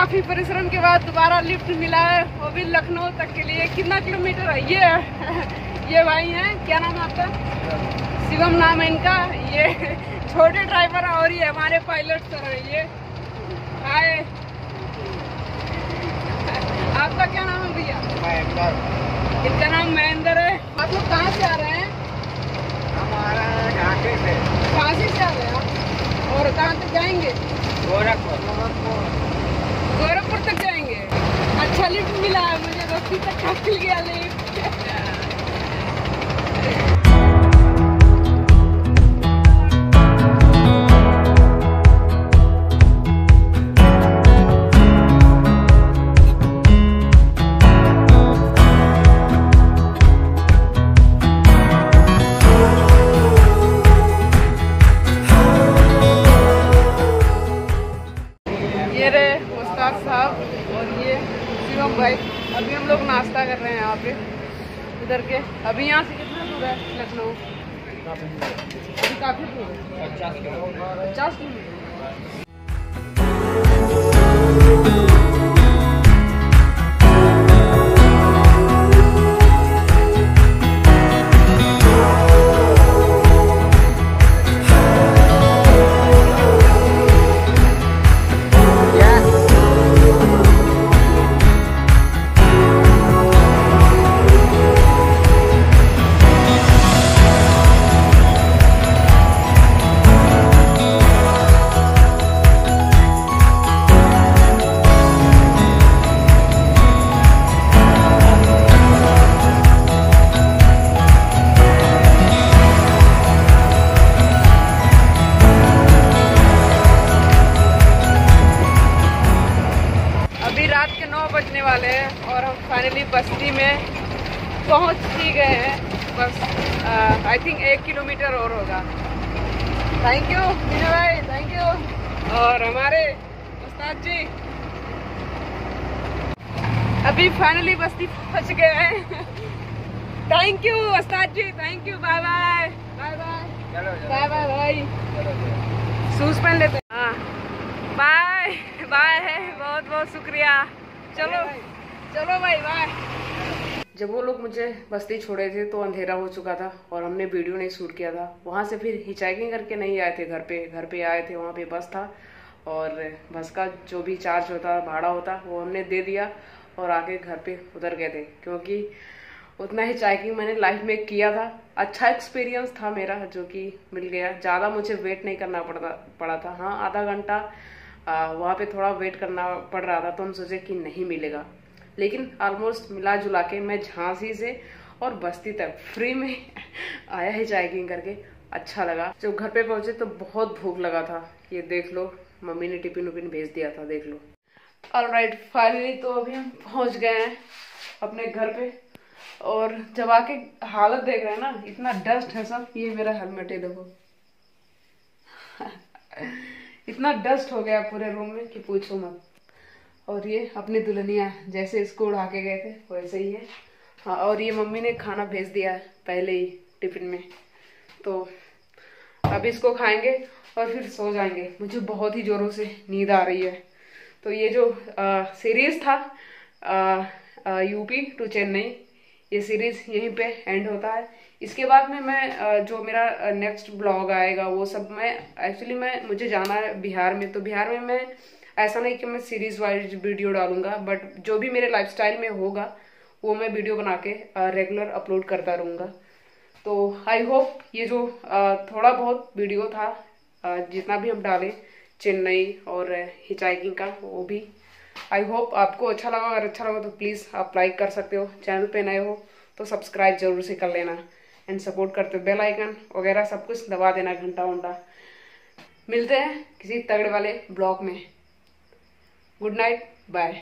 काफ़ी परिश्रम के बाद दोबारा लिफ्ट मिला है वो भी लखनऊ तक के लिए। कितना किलोमीटर है? ये ये भाई हैं क्या नाम है आपका? शिवम नाम है इनका। ये छोटे ड्राइवर और ये हमारे पायलट सर है ये। हाय। आपका क्या नाम है भैया? इनका नाम महेंद्र है। आप लोग कहाँ से आ रहे हैं? हमारा से। से आ रहे हैं और कहाँ तक जाएँगे? गोरखपुर तक जाएँगे अच्छा लिफ्ट मिला है मुझे बस्ती तक का मिल गया लिफ्ट अभी हम लोग नाश्ता कर रहे हैं यहाँ पे। इधर के। अभी यहाँ से कितना दूर है लखनऊ? अभी काफ़ी दूर है। पचास किलोमीटर। रात के नौ बजने वाले हैं और हम फाइनली बस्ती में पहुँच ही गए हैं। बस आई थिंक एक किलोमीटर और होगा। थैंक यू विनय भाई थैंक यू और हमारे उस्ताद जी। अभी फाइनली बस्ती पहुँच गए हैं। थैंक यू उस्ताद जी thank you bye bye bye bye bye bye भाई शूज़ पहन लेते हैं हाँ बाय बाय है बहुत शुक्रिया। चलो चलो भाई बाय जब वो लोग मुझे बस्ती छोड़े थे तो अंधेरा हो चुका था और हमने वीडियो नहीं शूट किया था। वहाँ से फिर हिचाइकिंग करके नहीं आए थे घर पे। घर पे आए थे, वहाँ पे बस था और बस का जो भी चार्ज होता, भाड़ा होता, वो हमने दे दिया और आके घर पे उतर गए थे। क्योंकि उतना ही चाइकिंग मैंने लाइफ में किया था। अच्छा एक्सपीरियंस था मेरा जो कि मिल गया। ज़्यादा मुझे वेट नहीं करना पड़ता, पड़ा था। हाँ आधा घंटा वहाँ पे थोड़ा वेट करना पड़ रहा था तो हम सोचे कि नहीं मिलेगा। लेकिन ऑलमोस्ट मिला जुला के मैं झांसी से और बस्ती तक फ्री में आया है चाइकिंग करके अच्छा लगा। जब घर पे पहुँचे तो बहुत भूख लगा था। ये देख लो, मम्मी ने टिफ़िन उपिन भेज दिया था, देख लो। ऑलराइट फाइनली तो अभी हम पहुँच गए हैं अपने घर पे। और जब आके हालत देख रहे हैं ना, इतना डस्ट है सब, ये मेरा हेलमेट है, देखो। इतना डस्ट हो गया पूरे रूम में कि पूछो मत। और ये अपनी दुल्हनिया जैसे इसको उड़ा के गए थे वैसे ही है। हाँ और ये मम्मी ने खाना भेज दिया है पहले ही टिफ़िन में। तो अब इसको खाएँगे और फिर सो जाएँगे। मुझे बहुत ही जोरों से नींद आ रही है। तो ये जो सीरीज़ था आ, आ, यूपी टू चेन्नई ये सीरीज़ यहीं पे एंड होता है। इसके बाद में मैं जो मेरा नेक्स्ट ब्लॉग आएगा, वो सब मैं एक्चुअली मैं, मुझे जाना है बिहार में। तो बिहार में मैं, ऐसा नहीं कि मैं सीरीज़ वाइज वीडियो डालूँगा बट जो भी मेरे लाइफस्टाइल में होगा, वो मैं वीडियो बना के रेगुलर अपलोड करता रहूँगा। तो आई होप ये जो थोड़ा बहुत वीडियो था जितना भी हम डालें, चेन्नई और हिचाइकिंग का, वो भी आई होप आपको अच्छा लगा। अगर अच्छा लगा तो प्लीज़ आप लाइक कर सकते हो। चैनल पे नए हो तो सब्सक्राइब ज़रूर से कर लेना एंड सपोर्ट करते हो बेल आइकन वगैरह सब कुछ दबा देना घंटा उंटा मिलते हैं किसी तगड़े वाले ब्लॉग में। Good night bye